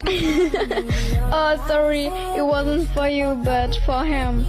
oh, sorry, it wasn't for you, but for him.